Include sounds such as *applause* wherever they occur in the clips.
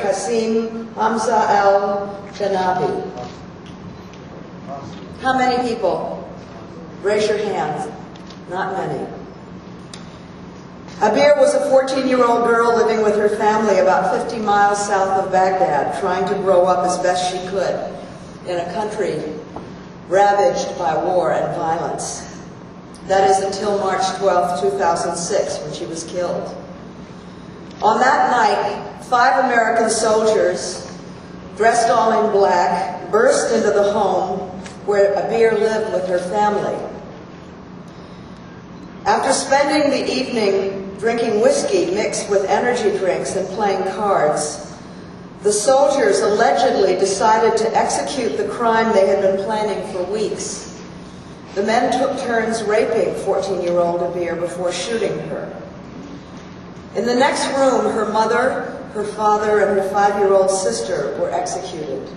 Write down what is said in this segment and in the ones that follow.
Kasim Hamza Al Janabi. How many people? Raise your hands. Not many. Abir was a 14-year-old girl living with her family about 50 miles south of Baghdad, trying to grow up as best she could in a country ravaged by war and violence. That is until March 12, 2006, when she was killed. On that night, five American soldiers, dressed all in black, burst into the home where Abir lived with her family. After spending the evening drinking whiskey mixed with energy drinks and playing cards, the soldiers allegedly decided to execute the crime they had been planning for weeks. The men took turns raping 14-year-old Abir before shooting her. In the next room, her mother, her father, and her five-year-old sister were executed.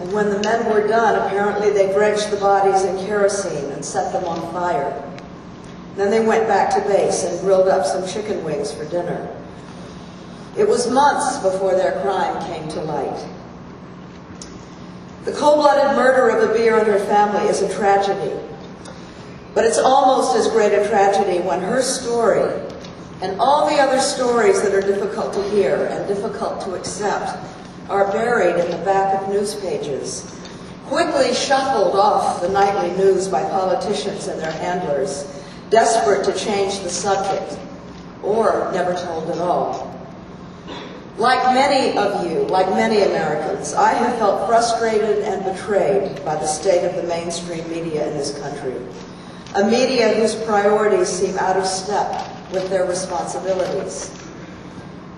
And when the men were done, apparently they drenched the bodies in kerosene and set them on fire. Then they went back to base and grilled up some chicken wings for dinner. It was months before their crime came to light. The cold-blooded murder of Abir and her family is a tragedy. But it's almost as great a tragedy when her story and all the other stories that are difficult to hear and difficult to accept are buried in the back of news pages, quickly shuffled off the nightly news by politicians and their handlers, desperate to change the subject, or never told at all. Like many of you, like many Americans, I have felt frustrated and betrayed by the state of the mainstream media in this country. A media whose priorities seem out of step with their responsibilities.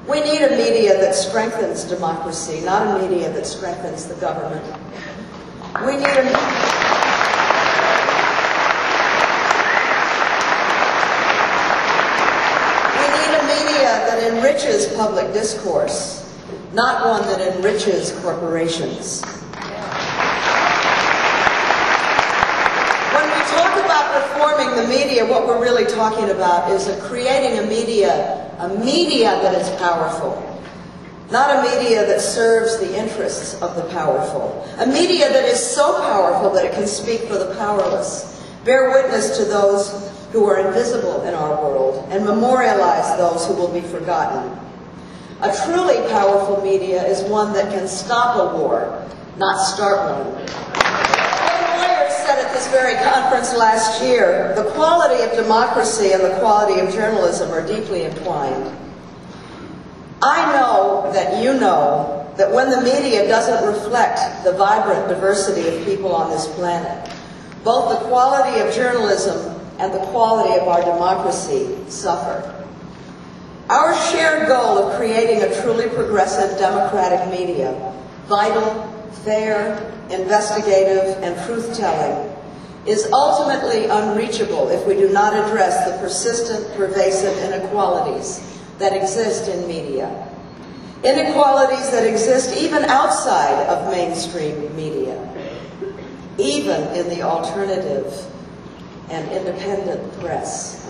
We need a media that strengthens democracy, not a media that strengthens the government. We need a We need a media that enriches public discourse, not one that enriches corporations. When we reforming the media, what we're really talking about is a creating a media, a media that is powerful. Not a media that serves the interests of the powerful. A media that is so powerful that it can speak for the powerless, bear witness to those who are invisible in our world, and memorialize those who will be forgotten. A truly powerful media is one that can stop a war, not start one. One said at this very conference last year, the quality of democracy and the quality of journalism are deeply entwined. I know that you know that when the media doesn't reflect the vibrant diversity of people on this planet, both the quality of journalism and the quality of our democracy suffer. Our shared goal of creating a truly progressive democratic media, vital, fair, investigative, and truth-telling, is ultimately unreachable if we do not address the persistent, pervasive inequalities that exist in media. Inequalities that exist even outside of mainstream media, even in the alternative and independent press.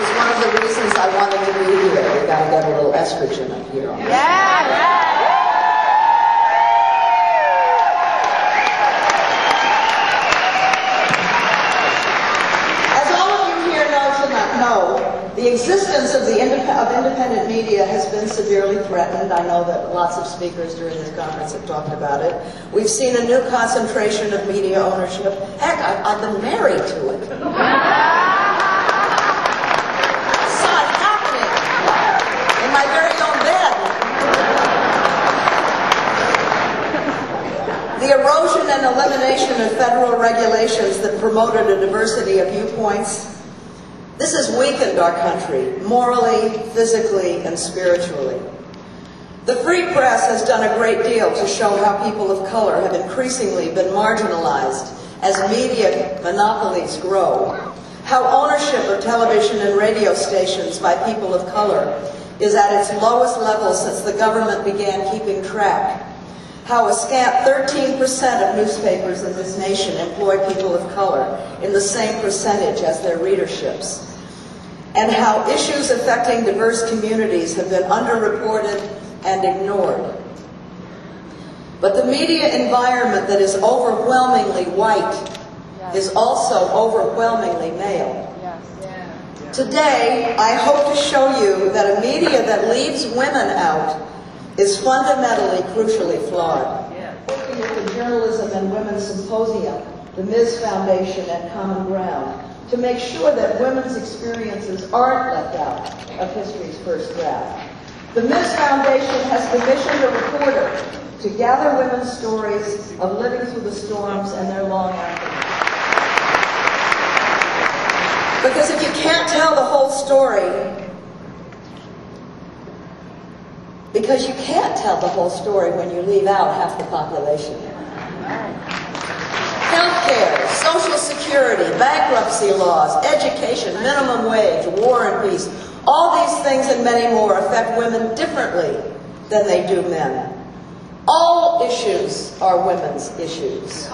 Is one of the reasons I wanted to be here. We gotta get a little estrogen up here. On this. As all of you here know tonight, know, the existence of the indep- of independent media has been severely threatened. I know that lots of speakers during this conference have talked about it. We've seen a new concentration of media ownership. Heck, I, I've been married to it. *laughs* I saw it happening in my very own bed. The erosion and elimination of federal regulations that promoted a diversity of viewpoints, this has weakened our country morally, physically, and spiritually. The free press has done a great deal to show how people of color have increasingly been marginalized as media monopolies grow, how ownership of television and radio stations by people of color is at its lowest level since the government began keeping track, how a scant 13% of newspapers in this nation employ people of color in the same percentage as their readerships, and how issues affecting diverse communities have been underreported and ignored. But the media environment that is overwhelmingly white is also overwhelmingly male. Today, I hope to show you that a media that leaves women out is fundamentally, crucially flawed. Working at the Journalism and Women's Symposium, the Ms. Foundation and Common Ground, to make sure that women's experiences aren't left out of history's first draft. The Ms. Foundation has commissioned a reporter to gather women's stories of living through the storms and their long aftermath. Because if you can't tell the whole story, because you can't tell the whole story when you leave out half the population. Healthcare, social security, bankruptcy laws, education, minimum wage, war and peace, all these things and many more affect women differently than they do men. All issues are women's issues.